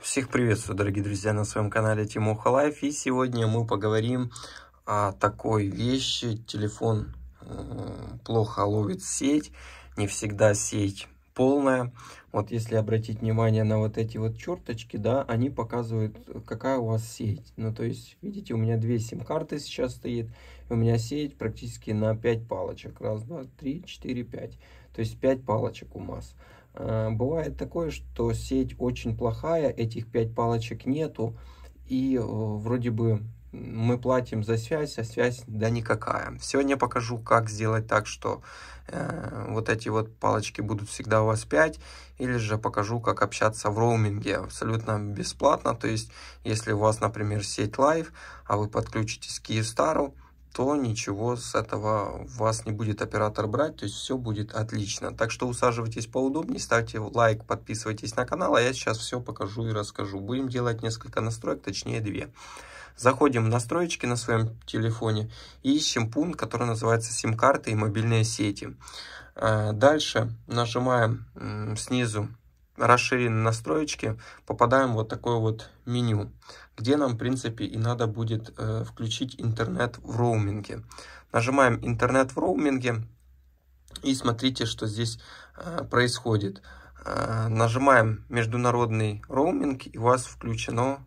Всех приветствую, дорогие друзья, на своем канале Тимоха Life. И сегодня мы поговорим о такой вещи. Телефон плохо ловит сеть, не всегда сеть полная. Вот если обратить внимание на вот эти вот черточки, да, они показывают, какая у вас сеть. Ну, то есть, видите, у меня две сим-карты сейчас стоит, у меня сеть практически на 5 палочек. Раз, два, три, четыре, пять. То есть 5 палочек у нас. Э, бывает такое, что сеть очень плохая, этих 5 палочек нету, и э, вроде бы мы платим за связь, а связь да никакая. Сегодня покажу, как сделать так, что э, вот эти вот палочки будут всегда у вас 5, или же покажу, как общаться в роуминге абсолютно бесплатно. То есть, если у вас, например, сеть Live, а вы подключитесь к Киевстару, то ничего с этого вас не будет оператор брать, то есть все будет отлично. Так что усаживайтесь поудобнее, ставьте лайк, подписывайтесь на канал, а я сейчас все покажу и расскажу. Будем делать несколько настроек, точнее две. Заходим в настройки на своем телефоне и ищем пункт, который называется сим-карты и мобильные сети. Э, дальше нажимаем снизу расширенные настроечки, попадаем в вот такое вот меню, где нам, в принципе, и надо будет э, включить интернет в роуминге. Нажимаем интернет в роуминге и смотрите, что здесь э, происходит. Э, нажимаем международный роуминг, и у вас включено,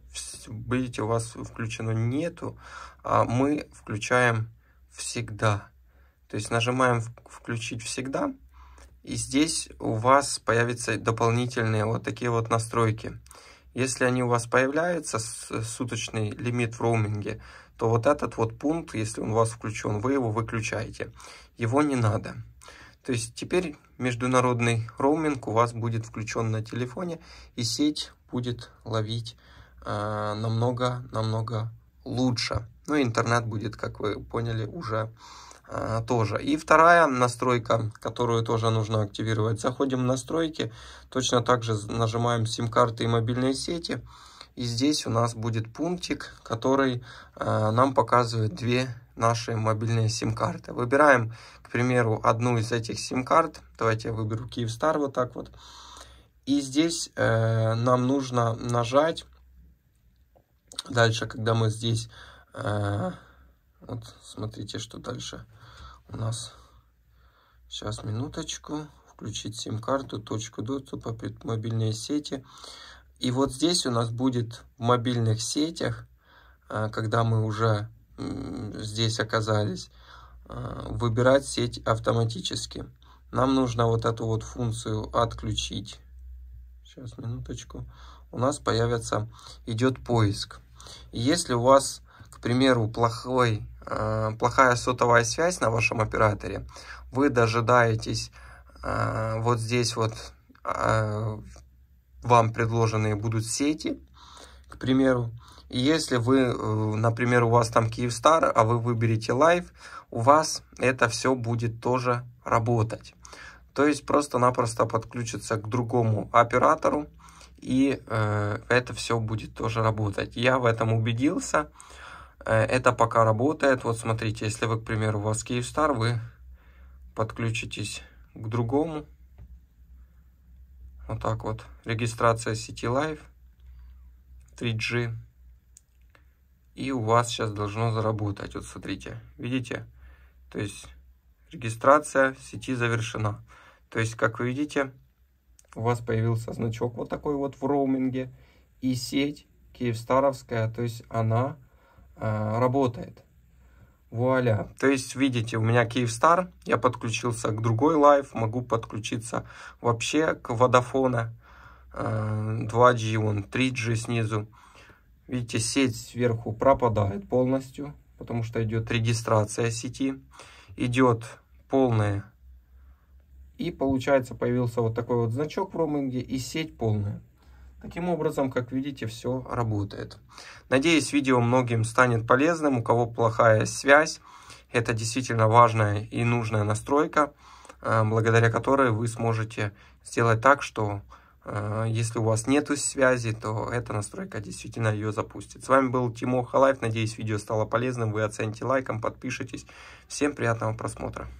видите, у вас включено нету, а мы включаем всегда. То есть нажимаем включить всегда, и здесь у вас появятся дополнительные вот такие вот настройки. Если они у вас появляются, суточный лимит в роуминге, то вот этот вот пункт, если он у вас включен, вы его выключаете. Его не надо. То есть теперь международный роуминг у вас будет включен на телефоне, и сеть будет ловить намного-намного э, лучше. Ну, интернет будет, как вы поняли, уже тоже. И вторая настройка, которую тоже нужно активировать. Заходим в настройки, точно так же нажимаем сим-карты и мобильные сети. И здесь у нас будет пунктик, который э, нам показывает две наши мобильные сим-карты. Выбираем, к примеру, одну из этих сим-карт. Давайте я выберу Kyivstar вот так вот. И здесь э, нам нужно нажать. Дальше, когда мы здесь... Э, вот смотрите, что дальше у нас. Сейчас, минуточку. Включить сим-карту, точку доступа, мобильные сети. И вот здесь у нас будет в мобильных сетях, а, когда мы уже здесь оказались, а, выбирать сеть автоматически. Нам нужно вот эту вот функцию отключить. Сейчас, минуточку. У нас появится, идет поиск. Если у вас, примеру, плохой Э, плохая сотовая связь на вашем операторе, вы дожидаетесь э, вот здесь вот э, вам предложенные будут сети, к примеру. И если вы, например, у вас там Kyivstar, а вы выберете Live, у вас это все будет тоже работать. То есть просто-напросто подключиться к другому оператору, и э, это все будет тоже работать. Я в этом убедился. Э, это пока работает. Вот смотрите, если вы, к примеру, у вас Kyivstar, вы подключитесь к другому. Вот так вот. Регистрация сети Live 3G. И у вас сейчас должно заработать. Вот смотрите, видите? То есть регистрация сети завершена. То есть, как вы видите, у вас появился значок вот такой вот в роуминге. И сеть Киевстаровская, то есть она Э, работает. Вуаля. То есть, видите, у меня Kyivstar, я подключился к другой Live, могу подключиться вообще к Vodafone 2G, он 3G снизу. Видите, сеть сверху пропадает полностью, потому что идет регистрация сети, идет полная. И получается, появился вот такой вот значок в роуминге и сеть полная. Таким образом, как видите, все работает. Надеюсь, видео многим станет полезным. У кого плохая связь, это действительно важная и нужная настройка, э, благодаря которой вы сможете сделать так, что э, если у вас нет связи, то эта настройка действительно ее запустит. С вами был Тимо Халайф. Надеюсь, видео стало полезным. Вы оцените лайком, подпишитесь. Всем приятного просмотра.